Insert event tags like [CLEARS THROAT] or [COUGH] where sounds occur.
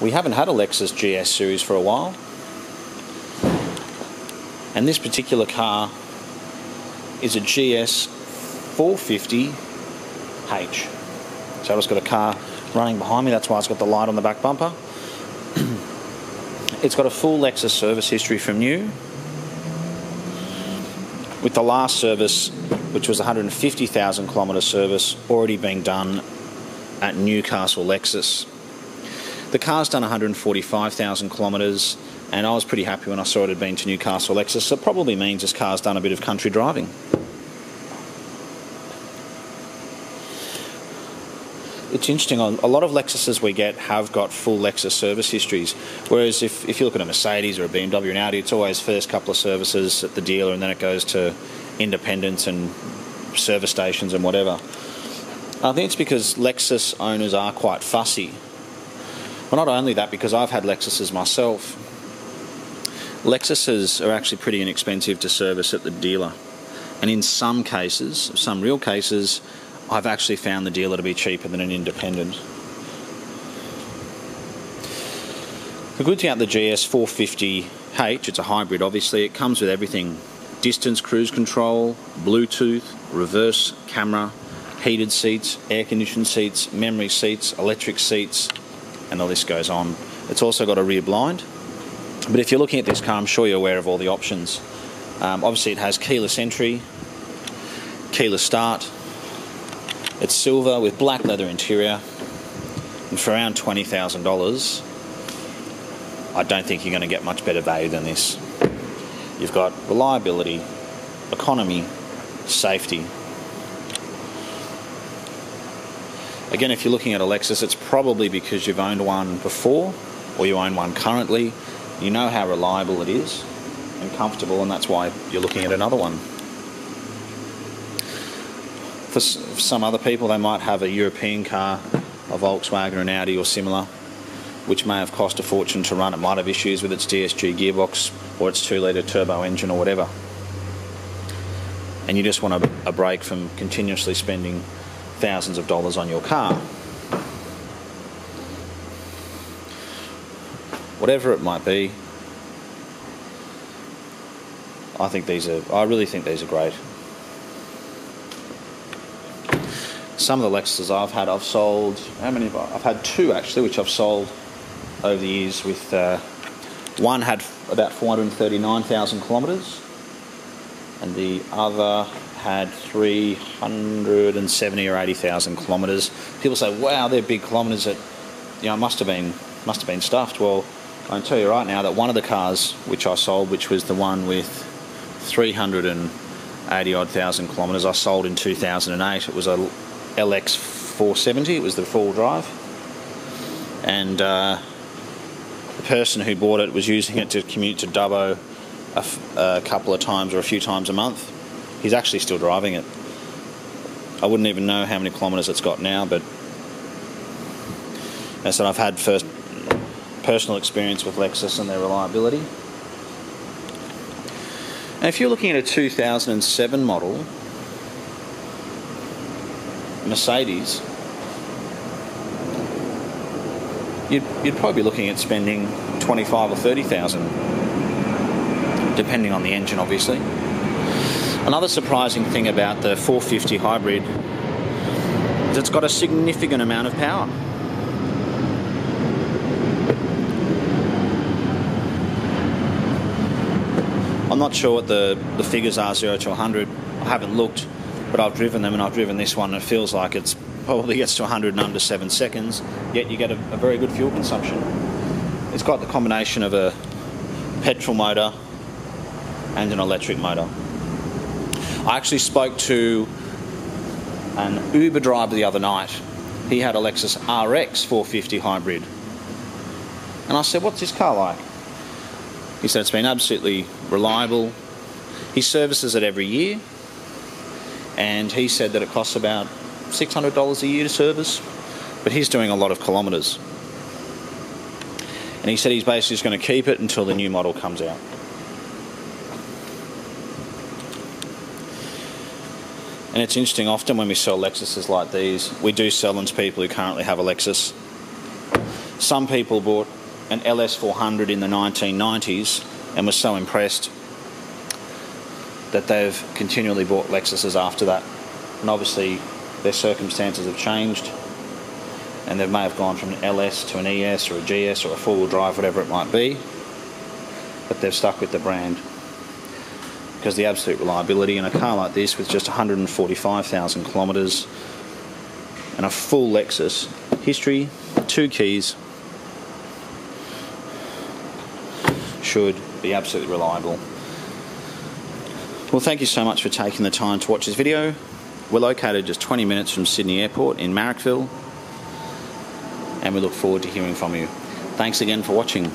we haven't had a Lexus GS series for a while. And this particular car is a GS 450H. So I've just got a car running behind me, that's why it's got the light on the back bumper. [CLEARS THROAT] it's got a full Lexus service history from new. With the last service, which was 150,000 kilometre service, already being done at Newcastle Lexus. The car's done 145,000 kilometres, and I was pretty happy when I saw it had been to Newcastle Lexus. So it probably means this car's done a bit of country driving. It's interesting, a lot of Lexuses we get have got full Lexus service histories, whereas if, if you look at a Mercedes or a BMW and Audi, it's always first couple of services at the dealer and then it goes to independents and service stations and whatever. I think it's because Lexus owners are quite fussy. Well, not only that, because I've had Lexuses myself. Lexuses are actually pretty inexpensive to service at the dealer. And in some cases, some real cases, I've actually found the dealer to be cheaper than an independent. The good thing about the GS 450H, it's a hybrid obviously, it comes with everything distance cruise control, Bluetooth, reverse camera, heated seats, air conditioned seats, memory seats, electric seats, and the list goes on. It's also got a rear blind. But if you're looking at this car, I'm sure you're aware of all the options. Um, obviously, it has keyless entry, keyless start, it's silver with black leather interior, and for around $20,000, I don't think you're going to get much better value than this. You've got reliability, economy, safety. Again, if you're looking at a Lexus, it's probably because you've owned one before or you own one currently. You know how reliable it is and comfortable, and that's why you're looking at another one for some other people, they might have a European car, a Volkswagen, or an Audi, or similar, which may have cost a fortune to run. It might have issues with its DSG gearbox or its 2 litre turbo engine or whatever. And you just want a break from continuously spending thousands of dollars on your car. Whatever it might be, I think these are. I really think these are great. some of the Lexuses I've had, I've sold. How many? Have I? I've had two actually, which I've sold over the years. With uh, one had about 439,000 kilometres, and the other had 370 or 80,000 kilometres. People say, "Wow, they're big kilometres." That you know must have been must have been stuffed. Well, I can tell you right now that one of the cars which I sold, which was the one with 380 odd thousand kilometres, I sold in 2008. It was a LX 470. It was the full drive, and uh, the person who bought it was using it to commute to Dubbo a, f- a couple of times or a few times a month. He's actually still driving it. I wouldn't even know how many kilometres it's got now, but that's what I've had first personal experience with Lexus and their reliability. And if you're looking at a 2007 model, Mercedes, you'd, you'd probably be looking at spending 25 or 30,000, depending on the engine, obviously. Another surprising thing about the 450 hybrid is it's got a significant amount of power. I'm not sure what the, the figures are 0 to 100. I haven't looked but I've driven them and I've driven this one and it feels like it's probably gets to 100 in under 7 seconds, yet you get a, a very good fuel consumption. It's got the combination of a petrol motor and an electric motor. I actually spoke to an Uber driver the other night. He had a Lexus RX 450 hybrid. And I said, What's this car like? He said it's been absolutely reliable. He services it every year and he said that it costs about $600 a year to service, but he's doing a lot of kilometres. And he said he's basically just going to keep it until the new model comes out. And it's interesting, often when we sell Lexuses like these, we do sell them to people who currently have a Lexus. Some people bought an LS400 in the 1990s and were so impressed that they've continually bought Lexuses after that. And obviously, their circumstances have changed, and they may have gone from an LS to an ES or a GS or a four wheel drive, whatever it might be, but they've stuck with the brand because the absolute reliability in a car like this with just 145,000 kilometres and a full Lexus history, two keys, should be absolutely reliable. Well, thank you so much for taking the time to watch this video. We're located just 20 minutes from Sydney Airport in Marrickville, and we look forward to hearing from you. Thanks again for watching.